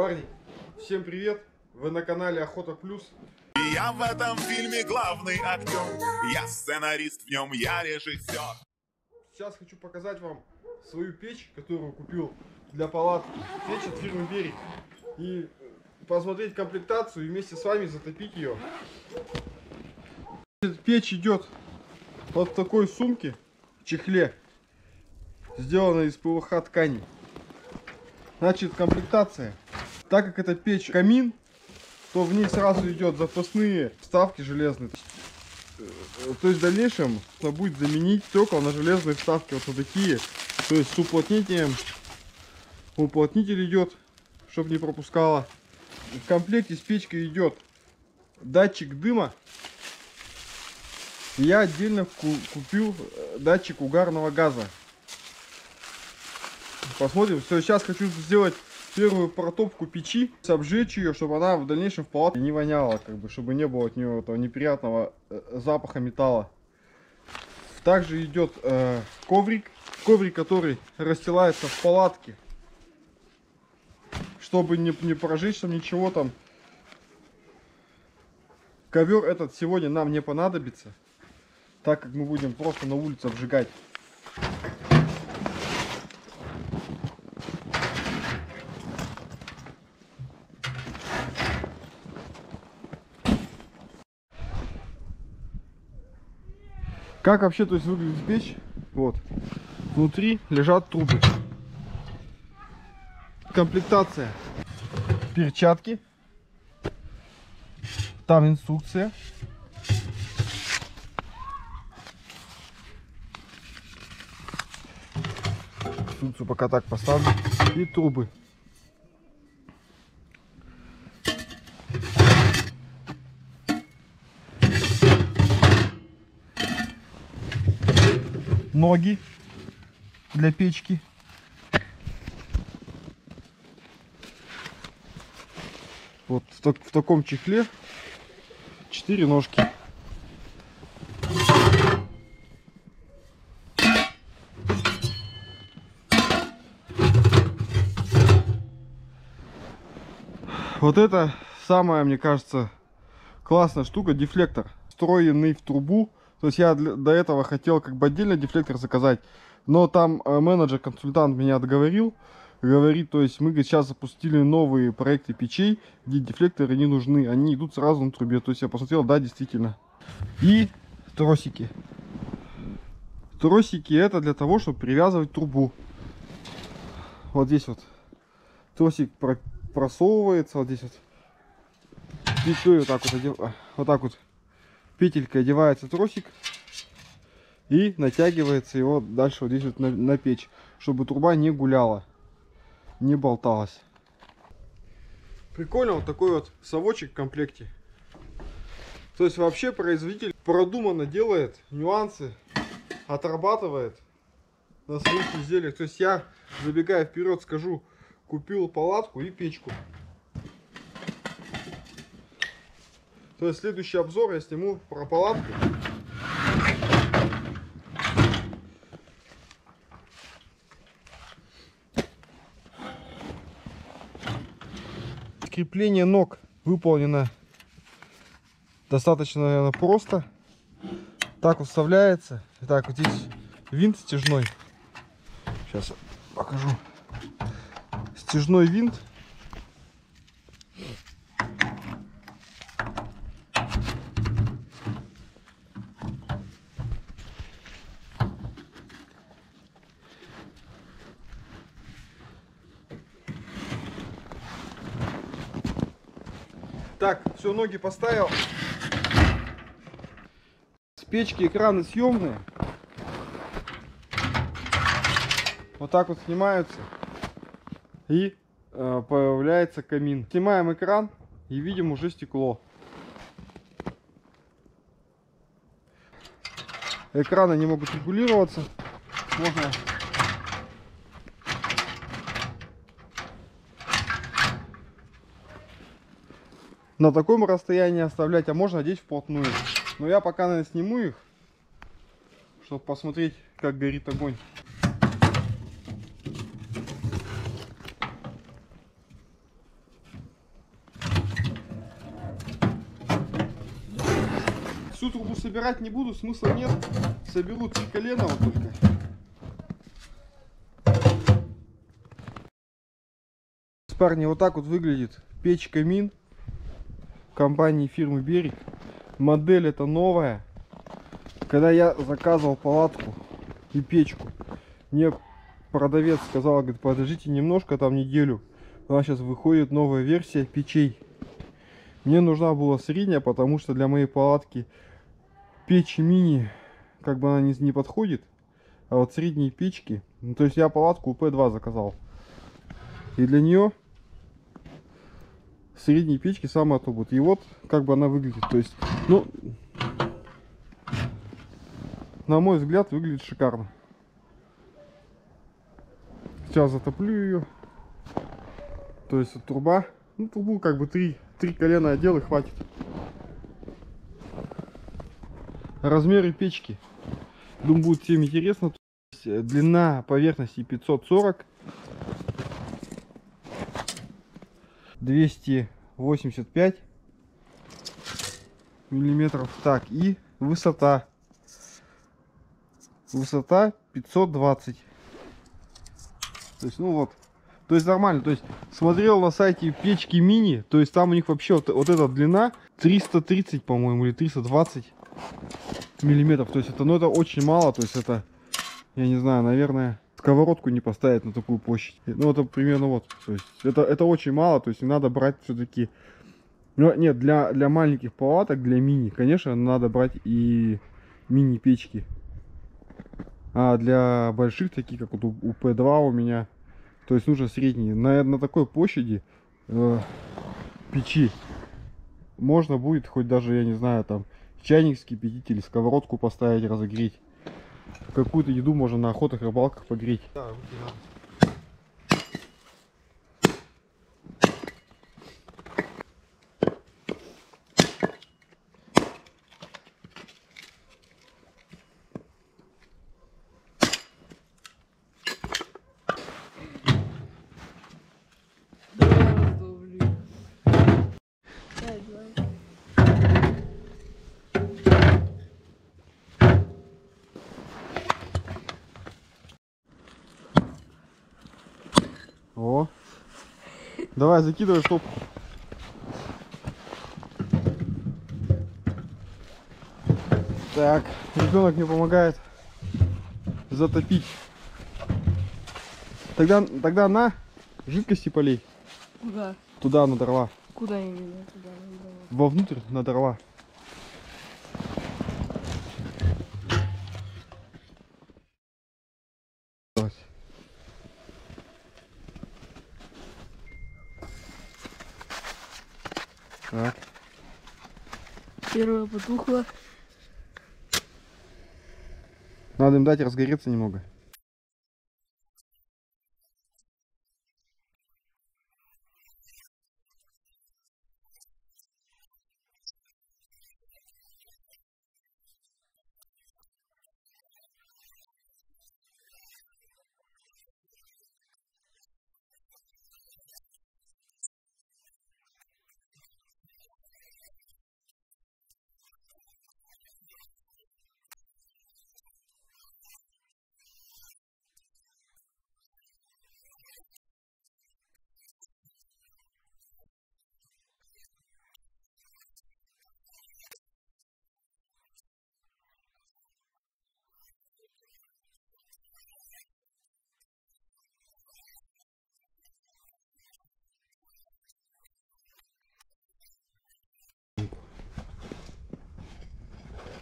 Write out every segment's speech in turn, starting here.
Парни, всем привет! Вы на канале Охота Плюс. Я в этом фильме главный актер. Я сценарист в нем, я режиссер. Сейчас хочу показать вам свою печь, которую купил для палатки. Печь от фирмы Берег. И посмотреть комплектацию и вместе с вами затопить ее. Печь идет вот в такой сумке, в чехле, сделана из ПВХ ткани. Значит, комплектация. Так как это печь камин, то в ней сразу идет запасные вставки железные. То есть в дальнейшем нужно будет заменить стекла на железные вставки вот на такие. То есть с уплотнением. Уплотнитель идет, чтобы не пропускало. В комплекте с печкой идет датчик дыма. Я отдельно купил э, датчик угарного газа. Посмотрим. Все, сейчас хочу сделать первую протопку печи, обжечь ее, чтобы она в дальнейшем в палатке не воняла, как бы, чтобы не было от нее этого неприятного э, запаха металла. Также идет э, коврик, коврик, который расстилается в палатке, чтобы не, не прожечь там ничего там. Ковер этот сегодня нам не понадобится, так как мы будем просто на улице обжигать. Как вообще то есть выглядит печь? Вот. Внутри лежат трубы. Комплектация. Перчатки. Там инструкция. Инструкцию пока так поставлю. И трубы. Ноги для печки. Вот в, так, в таком чехле 4 ножки. Вот это самая, мне кажется, классная штука, дефлектор, встроенный в трубу то есть я до этого хотел как бы отдельно дефлектор заказать, но там э, менеджер-консультант меня отговорил, говорит, то есть мы сейчас запустили новые проекты печей, где дефлекторы не нужны, они идут сразу на трубе. То есть я посмотрел, да, действительно. И тросики. Тросики это для того, чтобы привязывать трубу. Вот здесь вот тросик просовывается, вот здесь вот. Петлей вот так вот, вот так вот петелькой одевается тросик и натягивается его дальше вот здесь вот на, на печь, чтобы труба не гуляла, не болталась. Прикольно вот такой вот совочек в комплекте. То есть вообще производитель продуманно делает нюансы, отрабатывает на своих изделиях. То есть я, забегая вперед, скажу, купил палатку и печку. То есть следующий обзор я сниму про палатку. Крепление ног выполнено достаточно наверное, просто. Так вот вставляется. Так вот здесь винт стяжной. Сейчас покажу. Стяжной винт Так, все, ноги поставил. С печки экраны съемные. Вот так вот снимаются. И э, появляется камин. Снимаем экран и видим уже стекло. Экраны не могут регулироваться. Можно на таком расстоянии оставлять, а можно одеть вплотную. Но я пока, наверное, сниму их, чтобы посмотреть, как горит огонь. Всю трубу собирать не буду, смысла нет. Соберу три колена вот только. Парни, вот так вот выглядит печь-камин компании фирмы Берег. Модель это новая. Когда я заказывал палатку и печку, мне продавец сказал, говорит, подождите немножко, там неделю. У нас сейчас выходит новая версия печей. Мне нужна была средняя, потому что для моей палатки печь мини, как бы она не, не подходит. А вот средние печки, ну, то есть я палатку УП-2 заказал. И для нее средние печки самое то будет. И вот как бы она выглядит. То есть, ну, на мой взгляд, выглядит шикарно. Сейчас затоплю ее. То есть труба, ну трубу как бы три, три колена одел и хватит. Размеры печки. Думаю, будет всем интересно. Э, длина поверхности 540 285 миллиметров. Так и высота. Высота 520 то есть ну вот. То есть нормально. То есть смотрел на сайте печки мини то есть там у них вообще вот, вот эта длина 330 по моему или 320 миллиметров. То есть это ну это очень мало. То есть это я не знаю наверное сковородку не поставить на такую площадь. Ну, это примерно вот. То есть, это, это очень мало, то есть, надо брать все-таки... Ну, нет, для, для маленьких палаток, для мини, конечно, надо брать и мини-печки. А для больших, таких, как вот у, у P2 у меня, то есть, нужно средние. На, на такой площади э, печи можно будет хоть даже, я не знаю, там, чайник вскипятить или сковородку поставить, разогреть какую-то еду можно на охотах, рыбалках погреть. Да, Давай, закидывай в Так, ребенок мне помогает затопить. Тогда, тогда на жидкости полей. Куда? Туда на дрова. Куда именно? Туда на дрова. Вовнутрь на дрова. Так. Первая потухла. Надо им дать разгореться немного.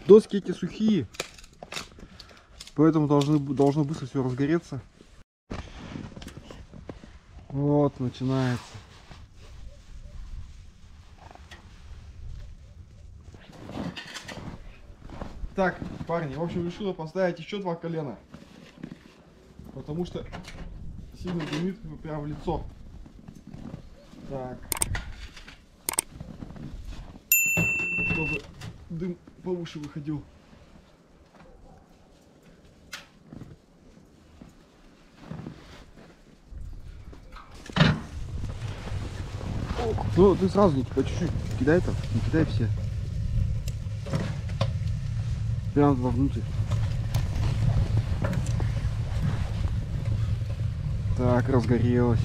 Доски эти сухие, поэтому должны, должно быстро все разгореться. Вот, начинается. Так, парни, в общем, решила поставить еще два колена. Потому что сильно дымит прямо в лицо. Так. Чтобы дым повыше выходил. Ну, ты сразу не по чуть-чуть кидай там, не кидай все. Прям вовнутрь. Так, разгорелось.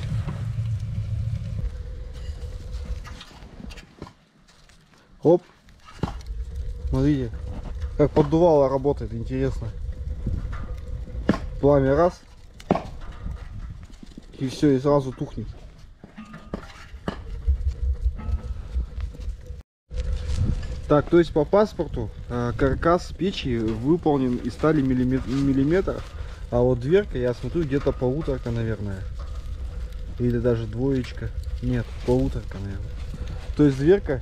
Оп. Смотрите, как поддувало работает, интересно. Пламя раз. И все, и сразу тухнет. Так, то есть по паспорту э, каркас печи выполнен из стали миллиметр, а вот дверка, я смотрю, где-то полуторка, наверное. Или даже двоечка. Нет, полуторка, наверное. То есть дверка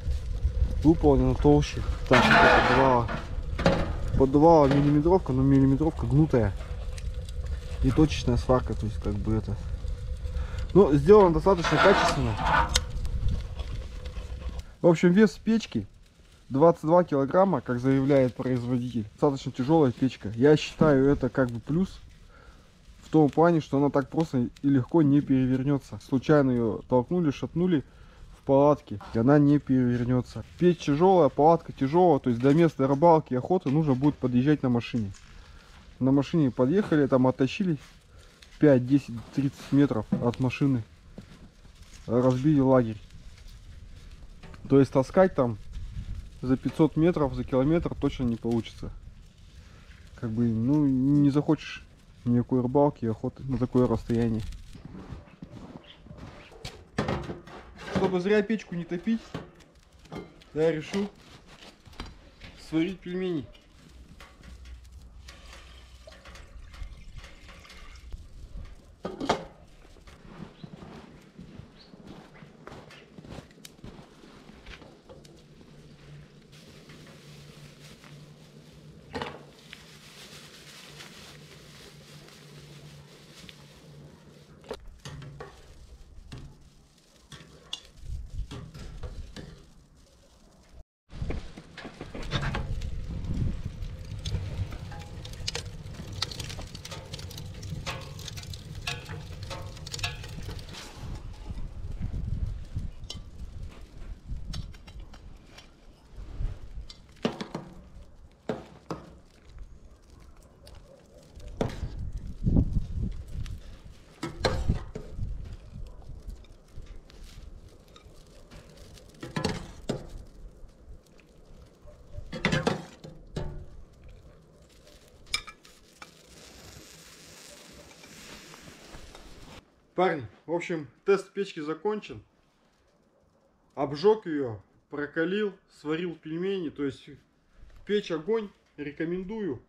выполнена толще. Поддувало. Поддувало миллиметровка, но миллиметровка гнутая. И точечная сварка, то есть как бы это. Ну, сделано достаточно качественно. В общем, вес печки 22 килограмма, как заявляет производитель. Достаточно тяжелая печка. Я считаю это как бы плюс. В том плане, что она так просто и легко не перевернется. Случайно ее толкнули, шатнули в палатке, и она не перевернется. Печь тяжелая, палатка тяжелая, то есть до места рыбалки и охоты нужно будет подъезжать на машине. На машине подъехали, там оттащили 5, 10, 30 метров от машины. Разбили лагерь. То есть таскать там за 500 метров, за километр точно не получится. Как бы, ну, не захочешь никакой рыбалки и охоты на такое расстояние. Чтобы зря печку не топить, я решил сварить пельмени. Парни, в общем, тест печки закончен. Обжег ее, прокалил, сварил пельмени. То есть печь огонь рекомендую.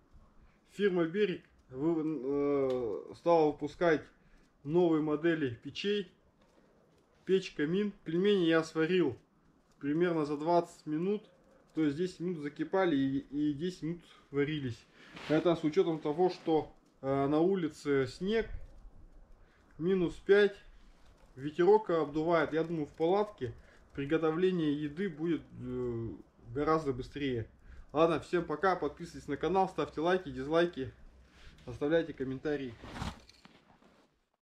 Фирма Берег э, стала выпускать новые модели печей. Печь камин. Пельмени я сварил примерно за 20 минут. То есть 10 минут закипали и, и 10 минут варились. Это с учетом того, что э, на улице снег минус 5. Ветерок обдувает. Я думаю, в палатке приготовление еды будет э, гораздо быстрее. Ладно, всем пока. Подписывайтесь на канал, ставьте лайки, дизлайки. Оставляйте комментарии.